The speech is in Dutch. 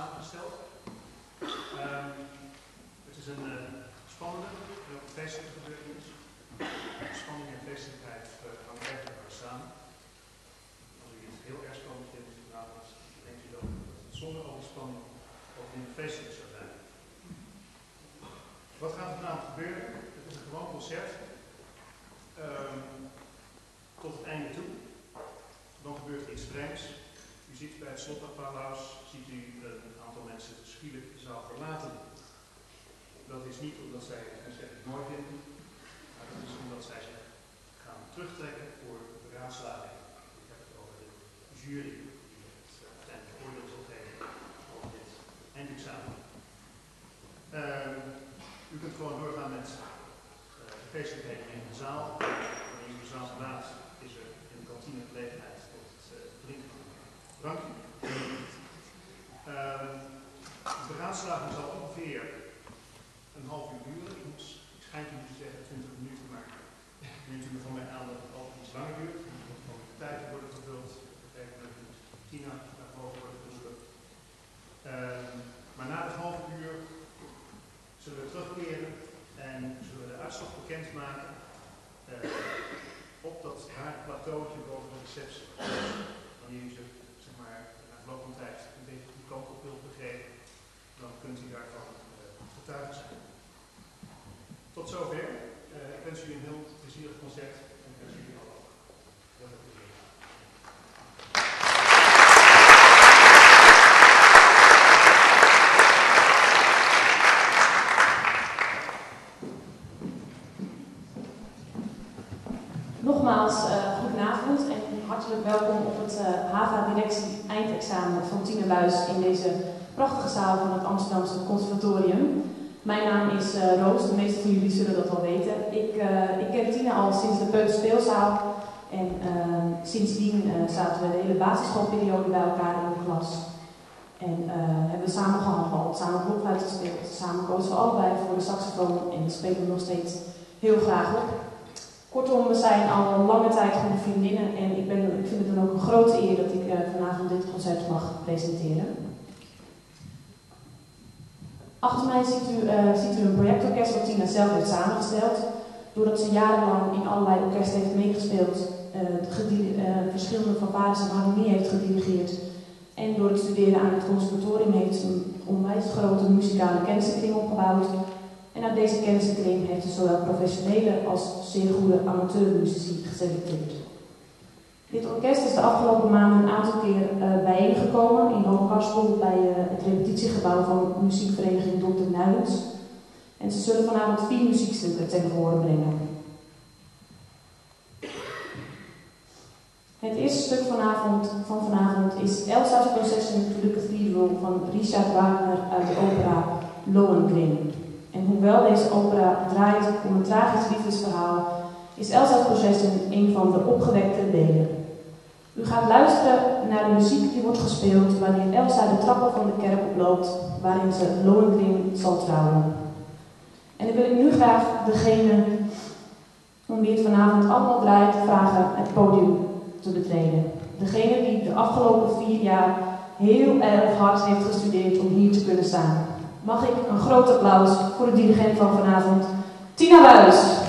Um, het is een uh, spannende, heel feestelijke gebeurtenis. Spanning en feestelijkheid uh, gaan eigenlijk maar samen. Als u het heel erg spannend vindt, denkt u dan dat het zonder al die spanning ook minder feestelijk zou zijn. Wat gaat er nou gebeuren? Het is een gewoon concert. Um, tot het einde toe. Dan gebeurt er iets vreemds. Ziet bij het slotapplaus ziet u een aantal mensen schielijk de zaal verlaten. Dat is niet omdat zij het mooi vinden, maar dat is omdat zij zich gaan terugtrekken voor beraadslaging. Ik heb het over de jury die het uiteindelijk oordeel zal geven over dit eindexamen. Uh, u kunt gewoon doorgaan met uh, de feestelijkheden in de zaal. Wanneer de zaal verlaat, is er in de kantine gelegenheid tot het uh, drinken een drankje. Uh, de beraadslaging zal ongeveer een half uur duren. Ik, moet, ik schijn u te zeggen 20 minuten, maar neemt u me van mij aan dat het altijd iets langer duurt. De tijd worden gevuld. Met Tina daarvoor worden. Uh, maar na het half uur zullen we terugkeren en zullen we de uitslag bekendmaken uh, op dat haar plateautje boven de receptie. Wanneer u zich zeg maar, na verloop van tijd een beetje die kant op wilt begrijpen, dan kunt u daarvan uh, getuige zijn. Tot zover. Uh, ik wens u een heel plezierig concert en ik wens jullie al ook heel veel plezier. Nogmaals, uh, goedenavond en hartelijk welkom op het uh, HAVA-directie eindexamen van Tine Buis in deze prachtige zaal van het Amsterdamse Conservatorium. Mijn naam is uh, Roos, de meeste van jullie zullen dat wel weten. Ik, ik ken Tine al sinds de Peuterspeelzaal en sindsdien zaten we de hele basisschoolperiode bij elkaar in de klas. En hebben we samen gehandbald, samen blokfluit gespeeld, samen coachen we allebei voor de saxofoon en dat spelen we nog steeds heel graag op. Kortom, we zijn al lange tijd goede vriendinnen en ik, ben, vind het dan ook een grote eer dat ik vanavond dit concert mag presenteren. Achter mij ziet u, uh, ziet u een projectorkest wat Tina zelf heeft samengesteld. Doordat ze jarenlang in allerlei orkesten heeft meegespeeld, uh, verschillende fanfares en harmonie heeft gedirigeerd. En door het studeren aan het conservatorium heeft ze een onwijs grote muzikale kenniskring opgebouwd en uit deze kenniskring heeft ze zowel professionele als zeer goede amateurmuzici geselecteerd. Dit orkest is de afgelopen maanden een aantal keer uh, bijeengekomen in Hoogkarspel bij uh, het repetitiegebouw van muziekvereniging Dr. Nuilens. En ze zullen vanavond vier muziekstukken ten horen brengen. Het eerste stuk vanavond, van vanavond is Elsa's Procession to the Cathedral van Richard Wagner uit de opera Lohengrin. En hoewel deze opera draait om een tragisch liefdesverhaal, is Elsa's Procession een van de opgewekte delen. U gaat luisteren naar de muziek die wordt gespeeld wanneer Elsa de trappen van de kerk oploopt, waarin ze Lohengrin zal trouwen. En dan wil ik nu graag degene om wie het vanavond allemaal draait vragen het podium te betreden. Degene die de afgelopen vier jaar heel erg hard heeft gestudeerd om hier te kunnen staan mag ik een groot applaus voor de dirigent van vanavond, Tina Buis.